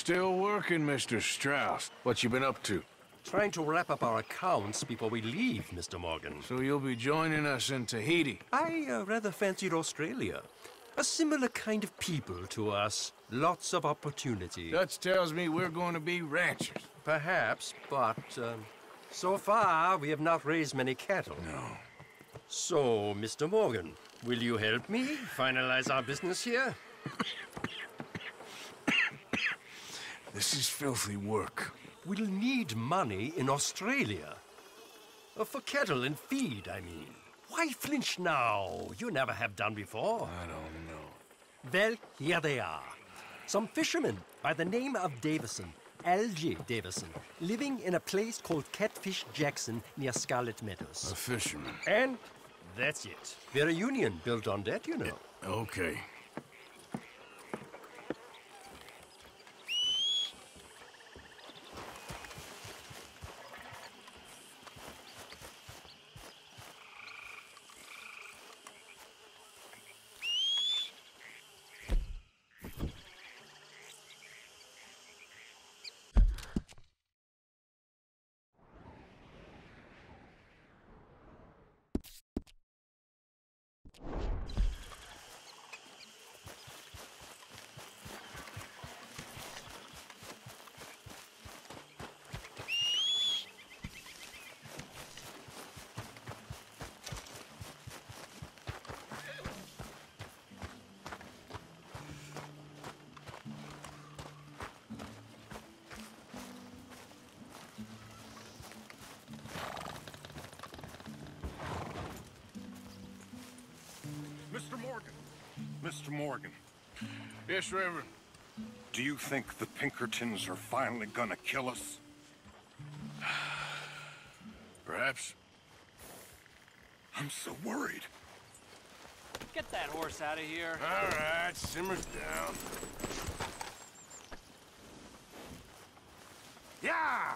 Still working, Mr. Strauss. What you been up to? Trying to wrap up our accounts before we leave, Mr. Morgan. So you'll be joining us in Tahiti? I uh, rather fancied Australia. A similar kind of people to us. Lots of opportunity. Dutch tells me we're going to be ranchers. Perhaps, but um, so far we have not raised many cattle. No. So, Mr. Morgan, will you help me finalize our business here? This is filthy work. We'll need money in Australia. Uh, for cattle and feed, I mean. Why flinch now? You never have done before. I don't know. Well, here they are. Some fishermen by the name of Davison, L.J. Davison, living in a place called Catfish Jackson near Scarlett Meadows. A fisherman. And that's it. We're a union built on that, you know. Okay. Mr. Morgan. Mr. Morgan, Yes, Reverend. do you think the Pinkertons are finally gonna kill us? Perhaps. I'm so worried. Get that horse out of here. All right, simmer down. Yeah!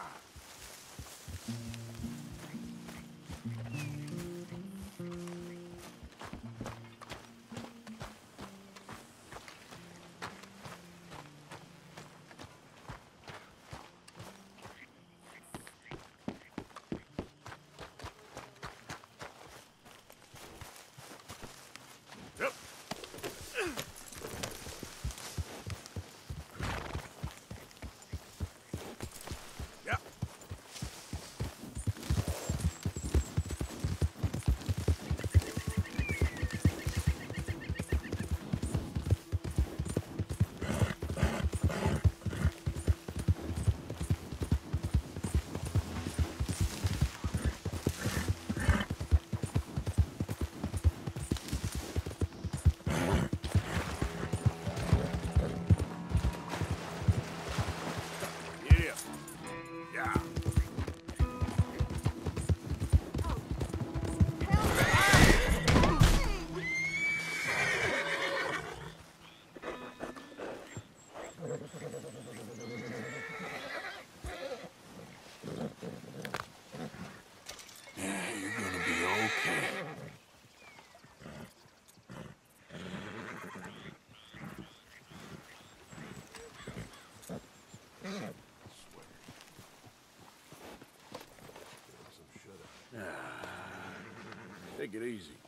Take it easy.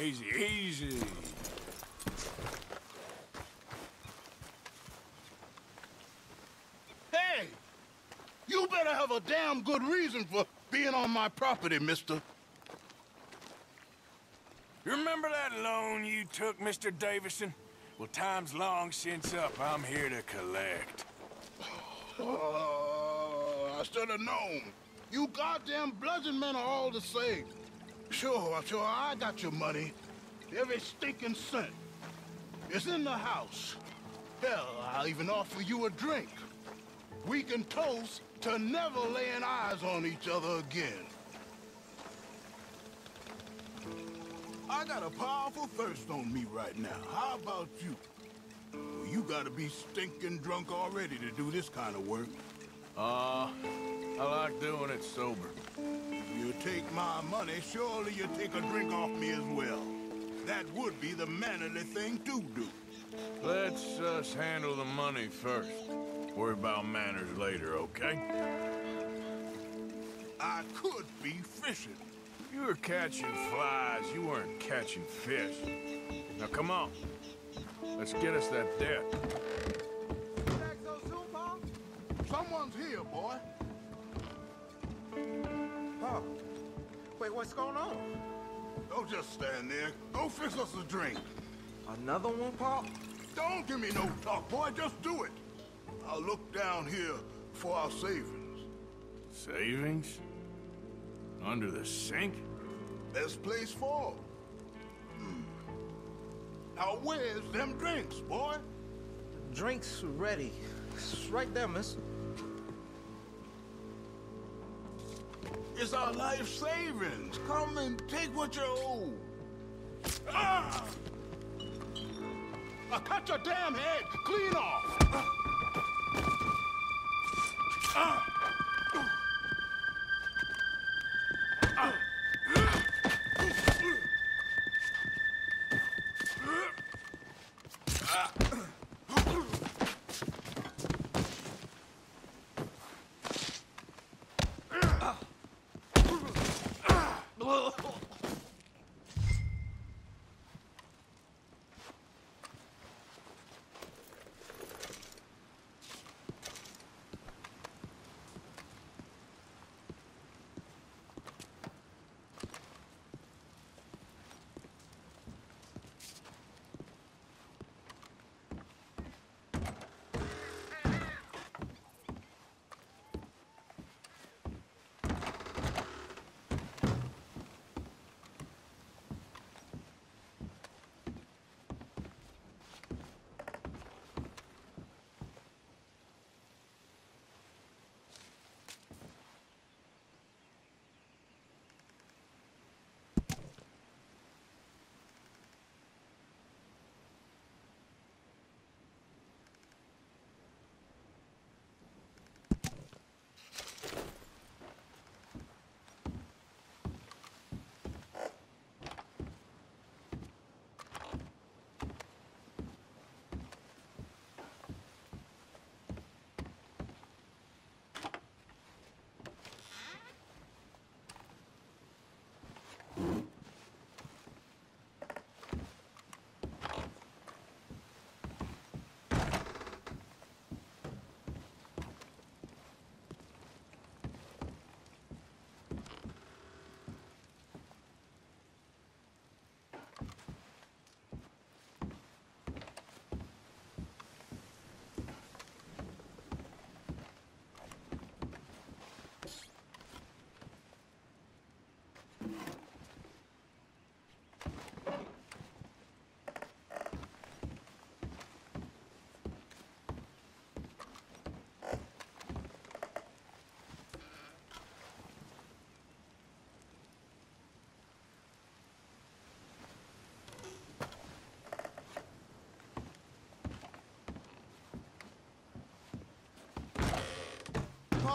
Easy, easy. Hey! You better have a damn good reason for being on my property, mister. You remember that loan you took, Mr. Davison? Well, time's long since up. I'm here to collect. Oh, I should have known. You goddamn bludgeon men are all the same. Sure, sure, I got your money. Every stinking cent. It's in the house. Hell, I'll even offer you a drink. We can toast to never laying eyes on each other again. I got a powerful thirst on me right now. How about you? Well, you gotta be stinking drunk already to do this kind of work. Uh, I like doing it sober. You take my money, surely you take a drink off me as well. That would be the mannerly thing to do. Let's us handle the money first. Worry about manners later, okay? I could be fishing. You were catching flies, you weren't catching fish. Now come on. Let's get us that debt. Back so soon, Pa? Someone's here, boy. Pa, wait, what's going on? Don't just stand there. Go fix us a drink. Another one, Pa? Don't give me no talk, boy. Just do it. I'll look down here for our savings. Savings? Under the sink? Best place for 'em. Hmm. Now where's them drinks, boy? Drinks ready. It's right there, miss. It's our life savings. Come and take what you owe. Ah! I cut your damn head clean off.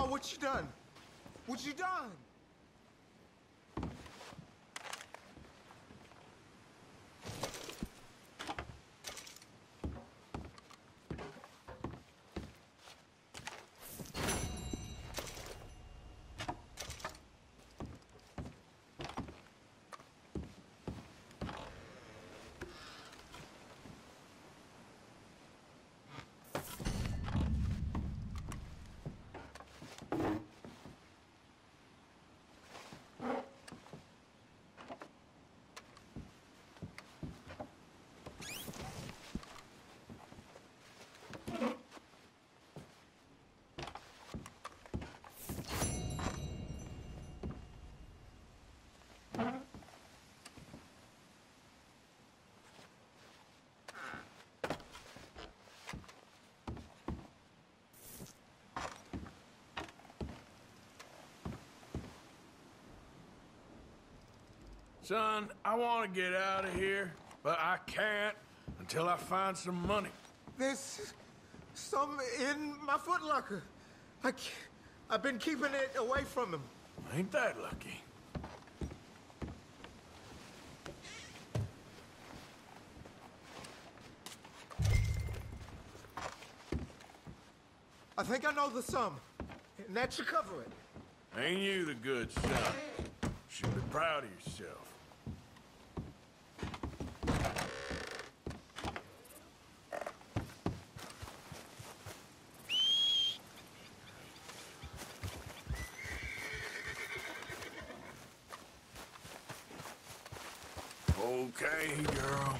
What you done? What you done? Son, I want to get out of here, but I can't until I find some money. There's some in my footlocker. I I've been keeping it away from him. Ain't that lucky? I think I know the sum. And that should cover it. Ain't you the good son? Should be proud of yourself. Okay, girl.